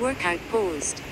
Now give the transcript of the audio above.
Workout paused.